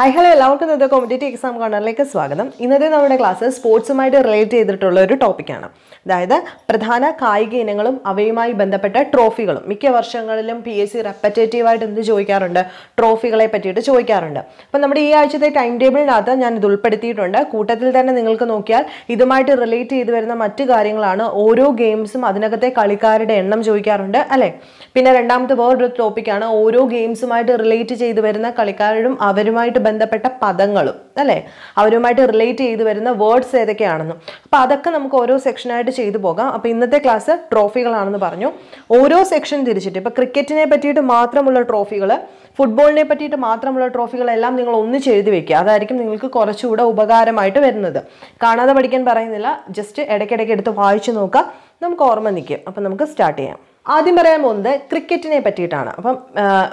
Hi hello എല്ലാവർക്കും. ഇന്നത്തെ competitive exam കോർണറിലേക്ക് സ്വാഗതം. ഇന്നത്തെ നമ്മുടെ ക്ലാസ് സ്പോർട്സുമായിട്ട് റിലേറ്റ് ചെയ്തിട്ടുള്ള ഒരു ടോപ്പിക്കാണ് അതായത് പ്രധാന കായിക ഇനങ്ങളും അവയുമായി ബന്ധപ്പെട്ട ട്രോഫികളും മിക്ക വർഷങ്ങളിലും പി എസ് സി റെപ്പറ്റേറ്റീവായിട്ട് എന്ത് ചോദിക്കാറുണ്ട്? ട്രോഫികളെ പറ്റിയിട്ട് ചോദിക്കാറുണ്ട്. അപ്പം നമ്മുടെ ഈ ആഴ്ചത്തെ ടൈം ടേബിളിനകത്ത് ഞാൻ ഇത് ഉൾപ്പെടുത്തിയിട്ടുണ്ട്. കൂട്ടത്തിൽ തന്നെ നിങ്ങൾക്ക് നോക്കിയാൽ ഇതുമായിട്ട് റിലേറ്റ് ചെയ്ത് വരുന്ന മറ്റു കാര്യങ്ങളാണ് ഓരോ ഗെയിംസും അതിനകത്തെ കളിക്കാരുടെ എണ്ണം ചോദിക്കാറുണ്ട് അല്ലേ? പിന്നെ രണ്ടാമത്തെ വേറൊരു ടോപ്പിക്കാണ് ഓരോ ഗെയിംസുമായിട്ട് റിലേറ്റ് ചെയ്ത് വരുന്ന കളിക്കാരും അവരുമായിട്ട് ബന്ധപ്പെട്ട പദങ്ങളും അല്ലേ? അവരുമായിട്ട് റിലേറ്റ് ചെയ്ത് വരുന്ന വേർഡ്സ് ഏതൊക്കെയാണെന്നും. അപ്പോൾ അതൊക്കെ നമുക്ക് ഓരോ സെക്ഷനായിട്ട് ചെയ്തു പോകാം. അപ്പോൾ ഇന്നത്തെ ക്ലാസ് ട്രോഫികളാണെന്ന് പറഞ്ഞു. ഓരോ സെക്ഷൻ തിരിച്ചിട്ട് ഇപ്പോൾ ക്രിക്കറ്റിനെ പറ്റിയിട്ട് മാത്രമുള്ള ട്രോഫികൾ ഫുട്ബോളിനെ പറ്റിയിട്ട് മാത്രമുള്ള ട്രോഫികളെല്ലാം നിങ്ങൾ ഒന്നിച്ച് എഴുതി വെക്കുക. അതായിരിക്കും നിങ്ങൾക്ക് കുറച്ചുകൂടെ ഉപകാരമായിട്ട് വരുന്നത്. കാണാതെ പഠിക്കാൻ പറയുന്നില്ല. ജസ്റ്റ് ഇടയ്ക്കിടയ്ക്ക് എടുത്ത് വായിച്ചു നോക്കുക. നമുക്ക് ഓർമ്മ നിൽക്കും. അപ്പം നമുക്ക് സ്റ്റാർട്ട് ചെയ്യാം. ആദ്യം പറയാൻ പോകുന്നത് ക്രിക്കറ്റിനെ പറ്റിയിട്ടാണ്. അപ്പം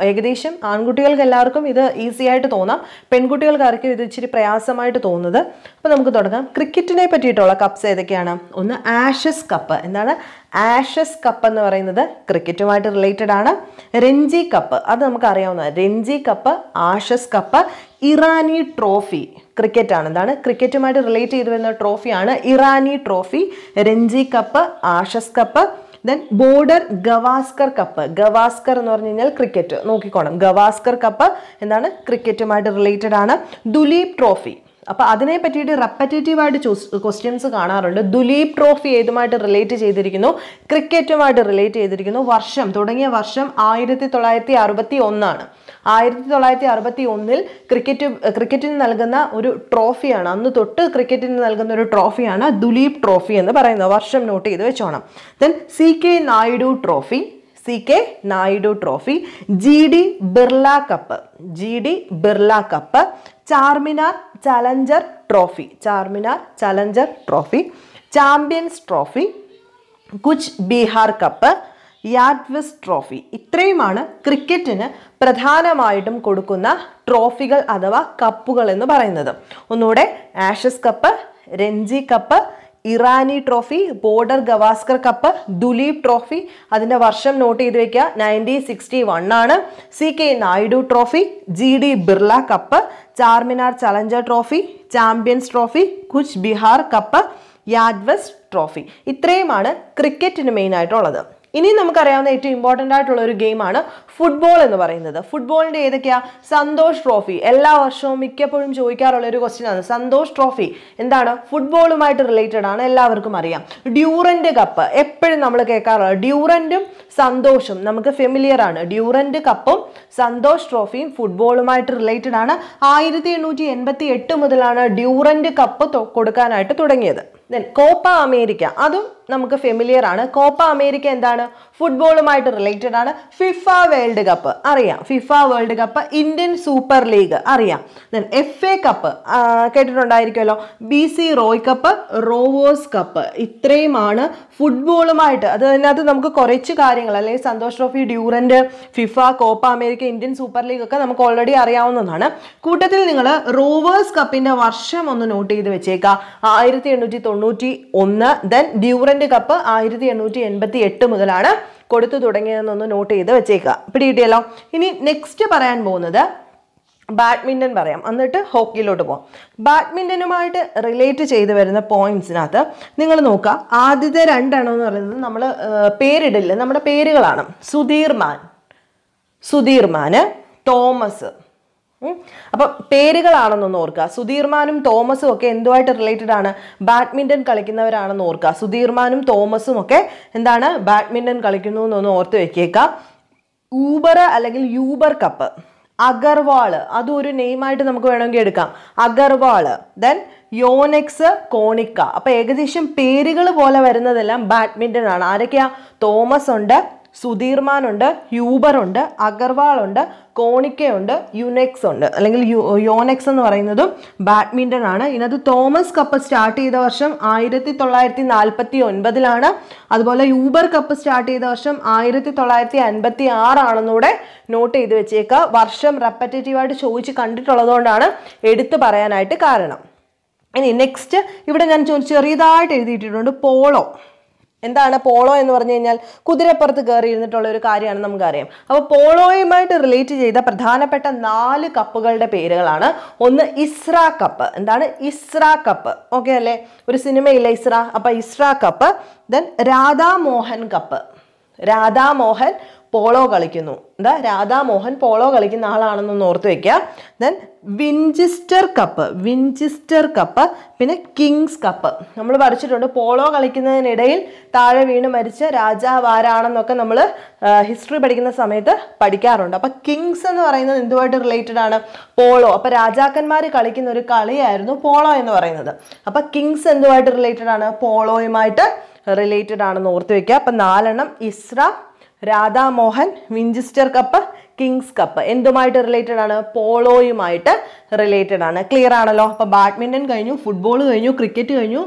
ഏകദേശം ആൺകുട്ടികൾക്ക് എല്ലാവർക്കും ഇത് ഈസി ആയിട്ട് തോന്നാം. പെൺകുട്ടികൾക്കാർക്കും ഇത് ഇച്ചിരി പ്രയാസമായിട്ട് തോന്നുന്നത്. അപ്പം നമുക്ക് തുടങ്ങാം. ക്രിക്കറ്റിനെ പറ്റിയിട്ടുള്ള കപ്സ് ഏതൊക്കെയാണ്? ഒന്ന് ആഷസ് കപ്പ് എന്താണ്? ആഷസ് കപ്പ് എന്ന് പറയുന്നത് ക്രിക്കറ്റുമായിട്ട് റിലേറ്റഡ് ആണ്. രഞ്ജി കപ്പ് അത് നമുക്ക് അറിയാവുന്ന Ranji cup Ashes cup Irani trophy ക്രിക്കറ്റാണ് എന്താണ്? ക്രിക്കറ്റുമായിട്ട് റിലേറ്റ് ചെയ്ത് വരുന്ന ട്രോഫിയാണ് Irani trophy Ranji cup Ashes cup then Border Gavaskar cup. Gavaskar എന്ന് പറഞ്ഞു കഴിഞ്ഞാൽ ക്രിക്കറ്റ് നോക്കിക്കോണം. ഗവാസ്കർ കപ്പ് എന്താണ്? ക്രിക്കറ്റുമായിട്ട് റിലേറ്റഡ് ആണ്. ദുലീപ് ട്രോഫി. അപ്പൊ അതിനെ പറ്റിയിട്ട് റെപ്പറ്റേറ്റീവ് ആയിട്ട് ക്വസ്റ്റ്യൻസ് കാണാറുണ്ട്. ദുലീപ് ട്രോഫി ഏതുമായിട്ട് റിലേറ്റ് ചെയ്തിരിക്കുന്നു? ക്രിക്കറ്റുമായിട്ട് റിലേറ്റ് ചെയ്തിരിക്കുന്നു. വർഷം തുടങ്ങിയ വർഷം ആയിരത്തി തൊള്ളായിരത്തി അറുപത്തി ഒന്നാണ് ആയിരത്തി തൊള്ളായിരത്തി അറുപത്തി ഒന്നിൽ ക്രിക്കറ്റ് ക്രിക്കറ്റിന് നൽകുന്ന ഒരു ട്രോഫിയാണ് അന്ന് തൊട്ട് ക്രിക്കറ്റിന് നൽകുന്ന ഒരു ട്രോഫിയാണ് ദുലീപ് ട്രോഫി എന്ന് പറയുന്നത്. വർഷം നോട്ട് ചെയ്ത് വെച്ചോണം. Then C K Naidu trophy C K Naidu trophy G D Birla cup G D Birla cup Charminar challenger trophy Charminar challenger trophy champions trophy Cooch Behar cup യാഡ്വിസ് trophy. ഇത്രയുമാണ് ക്രിക്കറ്റിന് പ്രധാനമായിട്ടും കൊടുക്കുന്ന ട്രോഫികൾ അഥവാ കപ്പുകൾ എന്ന് പറയുന്നത്. ഒന്നുകൂടെ Ashes cup Ranji cup Irani trophy Border Gavaskar cup Duleep trophy അതിന്റെ വർഷം നോട്ട് ചെയ്ത് വെക്കുക നയന്റീൻ സിക്സ്റ്റി ആണ്. C K Naidu trophy G D Birla cup Charminar challenger trophy champions trophy Cooch Bihar cup യാഡ്വസ് trophy. ഇത്രയുമാണ് ക്രിക്കറ്റിന് main ആയിട്ടുള്ളത്. ഇനി നമുക്കറിയാവുന്ന ഏറ്റവും ഇമ്പോർട്ടന്റ് ആയിട്ടുള്ള ഒരു ഗെയിമാണ് ഫുട്ബോൾ എന്ന് പറയുന്നത്. ഫുട്ബോളിന്റെ ഏതൊക്കെയാ? സന്തോഷ് ട്രോഫി എല്ലാ വർഷവും മിക്കപ്പോഴും ചോദിക്കാറുള്ള ഒരു ക്വസ്റ്റ്യൻ ആണ്. സന്തോഷ് ട്രോഫി എന്താണ്? ഫുട്ബോളുമായിട്ട് റിലേറ്റഡ് ആണ്. എല്ലാവർക്കും അറിയാം. ഡ്യൂറന്റ് കപ്പ് എപ്പോഴും നമ്മൾ കേൾക്കാറുള്ളത് ഡ്യൂറന്റും സന്തോഷും. നമുക്ക് ഫെമിലിയർ ആണ്. ഡ്യൂറന്റ് കപ്പും സന്തോഷ് ട്രോഫിയും ഫുട്ബോളുമായിട്ട് റിലേറ്റഡ് ആണ്. ആയിരത്തി എണ്ണൂറ്റി എൺപത്തി എട്ട് മുതലാണ് ഡ്യൂറന്റ് കപ്പ് കൊടുക്കാനായിട്ട് തുടങ്ങിയത്. ദെൻ കോപ്പ അമേരിക്ക അതും നമുക്ക് ഫെമിലിയർ ആണ്. കോപ്പ അമേരിക്ക എന്താണ്? ഫുട്ബോളുമായിട്ട് റിലേറ്റഡ് ആണ്. ഫിഫ വേൾഡ് കപ്പ് അറിയാം. FIFA world cup Indian super league അറിയാം. Then F A cup കേട്ടിട്ടുണ്ടായിരിക്കുമല്ലോ. B C Roy cup Rovers cup ഇത്രയുമാണ് ഫുട്ബോളുമായിട്ട് അത് അതിനകത്ത് നമുക്ക് കുറച്ച് കാര്യങ്ങൾ അല്ലെങ്കിൽ Santosh trophy Durand FIFA Copa America Indian super league ഒക്കെ നമുക്ക് ഓൾറെഡി അറിയാവുന്നതാണ്. കൂട്ടത്തിൽ നിങ്ങൾ റോവേഴ്സ് കപ്പിന്റെ വർഷം ഒന്ന് നോട്ട് ചെയ്ത് വെച്ചേക്കാം ആയിരത്തി എണ്ണൂറ്റി തൊണ്ണൂറ്റി ഒന്ന് ദെൻ ഡ്യൂറന്റ് കപ്പ് ആയിരത്തി എണ്ണൂറ്റി എൺപത്തി എട്ട് മുതലാണ് കൊടുത്തു തുടങ്ങിയതെന്നൊന്ന് നോട്ട് ചെയ്ത് വെച്ചേക്കുക. പിടികിട്ടിയല്ലോ. ഇനി നെക്സ്റ്റ് പറയാൻ പോകുന്നത് ബാഡ്മിന്റൺ പറയാം. എന്നിട്ട് ഹോക്കിയിലോട്ട് പോകാം ബാഡ്മിന്റനുമായിട്ട് റിലേറ്റ് ചെയ്ത് വരുന്ന പോയിന്റ്സിനകത്ത് നിങ്ങൾ നോക്കുക. ആദ്യത്തെ രണ്ടെണ്ണം എന്ന് പറയുന്നത് നമ്മൾ പേരിടില്ല നമ്മുടെ പേരുകളാണ്. Sudirman Sudhir Thomas. അപ്പൊ പേരുകളാണെന്നൊന്ന് ഓർക്കുക. സുധീർമാനും തോമസും ഒക്കെ എന്തുമായിട്ട് റിലേറ്റഡ് ആണ്? ബാഡ്മിന്റൺ കളിക്കുന്നവരാണെന്ന് ഓർക്കുക. സുധീർമാനും തോമസും ഒക്കെ എന്താണ്? ബാഡ്മിന്റൺ കളിക്കുന്നു എന്നൊന്ന് ഓർത്ത് വെച്ചേക്കാം ഊബർ അല്ലെങ്കിൽ യൂബർ കപ്പ്. അഗർവാൾ അതും ഒരു നെയിമായിട്ട് നമുക്ക് വേണമെങ്കിൽ എടുക്കാം. Agarwal then Yonex Konica. അപ്പൊ ഏകദേശം പേരുകൾ പോലെ വരുന്നതെല്ലാം ബാഡ്മിന്റൺ ആണ്. ആരൊക്കെയാ? തോമസ് ഉണ്ട് സുധീർമാൻ ഉണ്ട് ഉണ്ട് കോണിക്കയുണ്ട് യുനെക്സ് ഉണ്ട് അല്ലെങ്കിൽ യോനെക്സ് എന്ന് പറയുന്നതും ബാഡ്മിന്റൺ ആണ് ഇതിനകത്ത് തോമസ് കപ്പ് സ്റ്റാർട്ട് ചെയ്ത വർഷം ആയിരത്തി തൊള്ളായിരത്തി നാൽപ്പത്തി ഒൻപതിലാണ് അതുപോലെ യൂബർ കപ്പ് സ്റ്റാർട്ട് ചെയ്ത വർഷം ആയിരത്തി തൊള്ളായിരത്തി അൻപത്തി ആറാണെന്നൂടെ നോട്ട് ചെയ്ത് വെച്ചേക്കുക. വർഷം റെപ്പറ്റേറ്റീവായിട്ട് ചോദിച്ച് കണ്ടിട്ടുള്ളതുകൊണ്ടാണ് എടുത്തു പറയാനായിട്ട് കാരണം. ഇനി നെക്സ്റ്റ് ഇവിടെ ഞാൻ ചെറിയതായിട്ട് എഴുതിയിട്ടുണ്ട് പോളോ. എന്താണ് പോളോ എന്ന് പറഞ്ഞു കഴിഞ്ഞാൽ കുതിരപ്പുറത്ത് കയറി ഇരുന്നിട്ടുള്ള ഒരു കാര്യമാണ് നമുക്കറിയാം. അപ്പോൾ പോളോയുമായിട്ട് റിലേറ്റ് ചെയ്ത പ്രധാനപ്പെട്ട നാല് കപ്പുകളുടെ പേരുകളാണ്. ഒന്ന് ഇസ്ര കപ്പ്. എന്താണ്? ഇസ്ര കപ്പ്. ഓക്കെ അല്ലേ? ഒരു സിനിമയില്ല ഇസ്ര? അപ്പൊ Ezra cup. Then Radha Mohan cup. Radha Mohan polo കളിക്കുന്നു. എന്താ? രാധാമോഹൻ പോളോ കളിക്കുന്ന ആളാണെന്നൊന്ന് ഓർത്ത് വെക്കുക then Winchester cup. Winchester cup പിന്നെ കിങ്സ് കപ്പ്. നമ്മൾ പഠിച്ചിട്ടുണ്ട് പോളോ കളിക്കുന്നതിനിടയിൽ താഴെ വീണ് മരിച്ച രാജാവ് ആരാണെന്നൊക്കെ നമ്മൾ ഹിസ്റ്ററി പഠിക്കുന്ന സമയത്ത് പഠിക്കാറുണ്ട്. അപ്പം കിങ്സ് എന്ന് പറയുന്നത് എന്തുമായിട്ട് റിലേറ്റഡ് ആണ്? പോളോ. അപ്പം രാജാക്കന്മാർ കളിക്കുന്ന ഒരു കളിയായിരുന്നു പോളോ എന്ന് പറയുന്നത്. അപ്പം കിങ്സ് എന്തുമായിട്ട് റിലേറ്റഡ് ആണ്? പോളോയുമായിട്ട് റിലേറ്റഡ് ആണെന്ന് ഓർത്ത് വെക്കുക അപ്പം നാലെണ്ണം Ezra Radha Mohan Winchester cup Kings cup. എന്തുമായിട്ട് related ആണ്? പോളോയുമായിട്ട് റിലേറ്റഡ് ആണ്. ക്ലിയർ ആണല്ലോ? അപ്പൊ ബാഡ്മിന്റൺ കഴിഞ്ഞു ഫുട്ബോൾ കഴിഞ്ഞു ക്രിക്കറ്റ് കഴിഞ്ഞു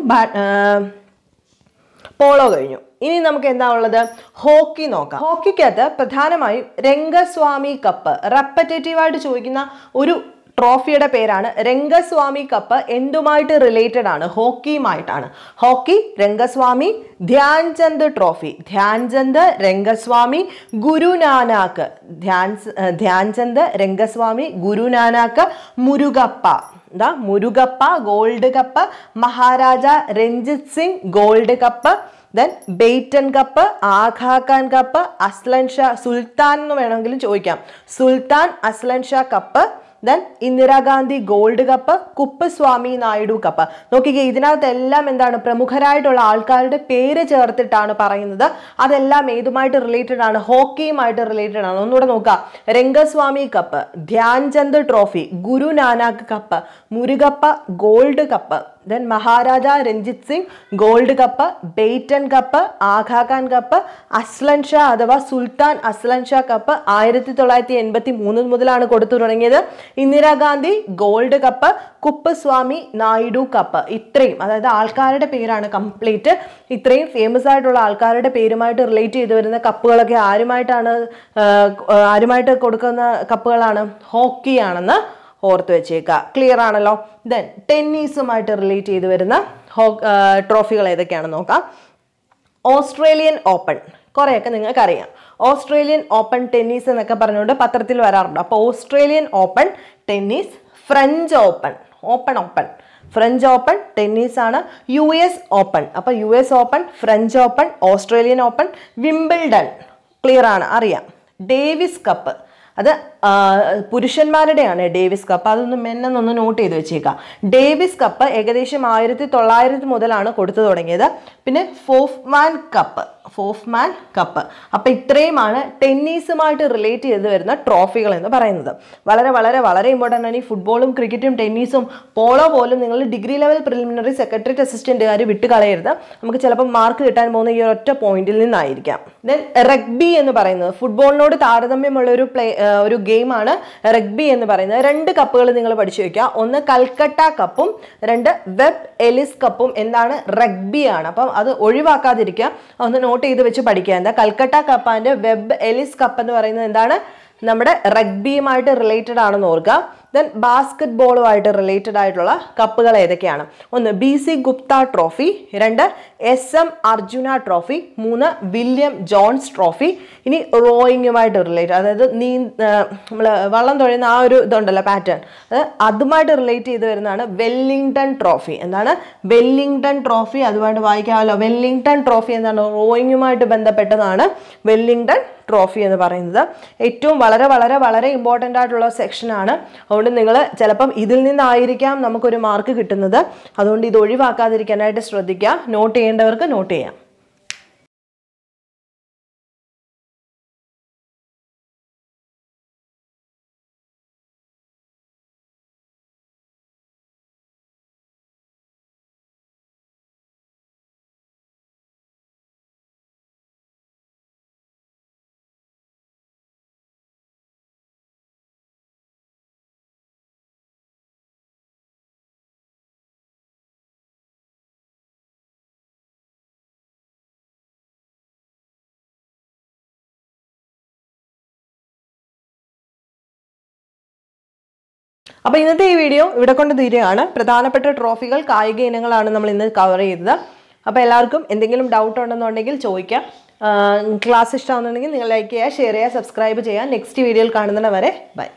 പോളോ കഴിഞ്ഞു. ഇനി നമുക്ക് എന്താ ഉള്ളത്? ഹോക്കി നോക്കാം. ഹോക്കിക്കകത്ത് പ്രധാനമായും രംഗസ്വാമി കപ്പ്. റെപ്പറ്റേറ്റീവായിട്ട് ചോദിക്കുന്ന ഒരു ട്രോഫിയുടെ പേരാണ് രംഗസ്വാമി കപ്പ്. എന്തുമായിട്ട് റിലേറ്റഡ് ആണ്? ഹോക്കിയുമായിട്ടാണ്. Hockey Rangaswamy Dhyan Chand trophy. Dhyan Chand Rangaswamy Guru Nanak. Dhyan Dhyan Chand Rangaswamy Guru Nanak Murugappa. എന്താ Murugappa gold cup. Maharaja Ranjit Singh gold cup. Then Beighton cup Aga Khan cup Azlan Shah Sultan എന്ന് വേണമെങ്കിലും ചോദിക്കാം. Sultan Azlan Shah cup. Then Indira Gandhi gold cup Kuppuswamy Naidu cup നോക്കിക്കേ ഇതിനകത്ത് എല്ലാം എന്താണ് പ്രമുഖരായിട്ടുള്ള ആൾക്കാരുടെ പേര് ചേർത്തിട്ടാണ് പറയുന്നത്. അതെല്ലാം ഏതുമായിട്ട് റിലേറ്റഡ് ആണ്? ഹോക്കിയുമായിട്ട് റിലേറ്റഡ് ആണ്. ഒന്നുകൂടെ നോക്കുക Rangaswamy cup Dhyan Chand trophy Guru Nanak cup Murugappa gold cup then Maharaja Ranjit Singh gold cup Beighton cup Aga Khan cup Azlan Shah അഥവാ സുൽത്താൻ അസ്ലൻ ഷാ കപ്പ് ആയിരത്തി തൊള്ളായിരത്തി എൺപത്തി മൂന്നിൽ മുതലാണ് കൊടുത്തു തുടങ്ങിയത്. Indira Gandhi gold cup Kuppuswamy Naidu cup ഇത്രയും അതായത് ആൾക്കാരുടെ പേരാണ് കംപ്ലീറ്റ് ഇത്രയും ഫേമസ് ആയിട്ടുള്ള ആൾക്കാരുടെ പേരുമായിട്ട് റിലേറ്റ് ചെയ്ത് വരുന്ന കപ്പുകളൊക്കെ ആരുമായിട്ടാണ് ആരുമായിട്ട് കൊടുക്കുന്ന കപ്പുകളാണ്? ഹോക്കിയാണെന്ന്. ഓർത്ത് വെച്ചേക്കുക ക്ലിയർ ആണല്ലോ? ദെൻ ടെന്നീസുമായിട്ട് റിലേറ്റ് ചെയ്ത് വരുന്ന ട്രോഫികൾ ഏതൊക്കെയാണെന്ന് നോക്കാം. ഓസ്ട്രേലിയൻ ഓപ്പൺ കുറേയൊക്കെ നിങ്ങൾക്കറിയാം. ഓസ്ട്രേലിയൻ ഓപ്പൺ ടെന്നീസ് എന്നൊക്കെ പറഞ്ഞുകൊണ്ട് പത്രത്തിൽ വരാറുണ്ട്. അപ്പോൾ Australian open tennis French open open open French open tennis ആണ് യു എസ് ഓപ്പൺ അപ്പോൾ U S open French open Australian open Wimbledon clear ആണ്? അറിയാം. ഡേവിസ് കപ്പ് അത് പുരുഷന്മാരുടെയാണ് ഡേവിസ് കപ്പ്. അതൊന്ന് മെന്നെന്നൊന്ന് നോട്ട് ചെയ്ത് വെച്ചേക്കാം. ഡേവിസ് കപ്പ് ഏകദേശം ആയിരത്തി തൊള്ളായിരത്തി മുതലാണ് കൊടുത്തു തുടങ്ങിയത്. പിന്നെ ഫോഫ്മാൻ കപ്പ് ഫോഫ്മാൻ കപ്പ്. അപ്പൊ ഇത്രയുമാണ് ടെന്നീസുമായിട്ട് റിലേറ്റ് ചെയ്ത് വരുന്ന ട്രോഫികൾ എന്ന് പറയുന്നത്. വളരെ വളരെ വളരെ ഇമ്പോർട്ടന്റ് ആണ് ഈ ഫുട്ബോളും ക്രിക്കറ്റും ടെന്നീസും. പോളോ പോലും നിങ്ങൾ ഡിഗ്രി ലെവൽ പ്രിലിമിനറി സെക്രട്ടറിയേറ്റ് അസിസ്റ്റന്റുകാർ വിട്ട് കളയരുത് നമുക്ക് ചിലപ്പോൾ മാർക്ക് കിട്ടാൻ പോകുന്ന ഈ ഒറ്റ പോയിന്റിൽ നിന്നായിരിക്കാം. ദെൻ റഗ്ബി എന്ന് പറയുന്നത് ഫുട്ബോളിനോട് താരതമ്യമുള്ള ഒരു പ്ലേ ഒരു ഗെയിമാണ് റഗ്ബി എന്ന് പറയുന്നത്. രണ്ട് കപ്പുകൾ നിങ്ങൾ പഠിച്ചു വെക്കുക. ഒന്ന് കൽക്കട്ട കപ്പും രണ്ട് വെബ് എലിസ് കപ്പും എന്താണ് റഗ്ബി ആണ്. അപ്പം അത് ഒഴിവാക്കാതിരിക്കുക. ഒന്ന് നോട്ട് ചെയ്ത് വെച്ച് പഠിക്കുക. എന്താ? Calcutta cup and Webb Ellis cup എന്ന് പറയുന്നത് എന്താണ്? നമ്മുടെ റഗ്ബിയുമായിട്ട് റിലേറ്റഡ് ആണെന്ന് ഓർക്കുക. ദെൻ ബാസ്കറ്റ് ബോളുമായിട്ട് റിലേറ്റഡ് ആയിട്ടുള്ള കപ്പുകൾ ഏതൊക്കെയാണ്? ഒന്ന് ബി സി ഗുപ്ത ട്രോഫി രണ്ട് എസ് എം അർജുന ട്രോഫി മൂന്ന് വില്യം ജോൺസ് ട്രോഫി ഇനി റോയിങ്ങുമായിട്ട് റിലേറ്റ് അതായത് നീ നമ്മൾ വള്ളം തുഴയുന്ന ആ ഒരു ഇതുണ്ടല്ലോ പാറ്റേൺ അത് അതുമായിട്ട് റിലേറ്റ് ചെയ്ത് വരുന്നതാണ് വെല്ലിംഗ്ടൺ ട്രോഫി എന്താണ്? വെല്ലിംഗ്ടൺ ട്രോഫി അതുമായിട്ട് വായിക്കാമല്ലോ. വെല്ലിംഗ്ടൺ ട്രോഫി എന്താണ്? റോയിങ്ങുമായിട്ട് ബന്ധപ്പെട്ടതാണ് വെല്ലിംഗ്ടൺ ട്രോഫി എന്ന് പറയുന്നത്. ഏറ്റവും വളരെ വളരെ വളരെ ഇമ്പോർട്ടന്റ് ആയിട്ടുള്ള സെക്ഷനാണ് അതുകൊണ്ട് നിങ്ങൾ ചിലപ്പം ഇതിൽ നിന്നായിരിക്കാം നമുക്കൊരു മാർക്ക് കിട്ടുന്നത്. അതുകൊണ്ട് ഇത് ഒഴിവാക്കാതിരിക്കാനായിട്ട് ശ്രദ്ധിക്കുക. നോട്ട് ചെയ്യേണ്ടവർക്ക് നോട്ട് ചെയ്യാം. അപ്പോൾ ഇന്നത്തെ ഈ വീഡിയോ ഇവിടെ കൊണ്ട് തീരുകയാണ്. പ്രധാനപ്പെട്ട ട്രോഫികൾ കായിക ഇനങ്ങളാണ് നമ്മൾ ഇന്ന് കവർ ചെയ്തത്. അപ്പോൾ എല്ലാവർക്കും എന്തെങ്കിലും ഡൗട്ട് ഉണ്ടെന്നുണ്ടെങ്കിൽ ചോദിക്കാം. ക്ലാസ് ഇഷ്ടമാണെന്നുണ്ടെങ്കിൽ നിങ്ങൾ ലൈക്ക് ചെയ്യുക ഷെയർ ചെയ്യുക സബ്സ്ക്രൈബ് ചെയ്യുക. നെക്സ്റ്റ് വീഡിയോയിൽ കാണുന്നവരെ ബൈ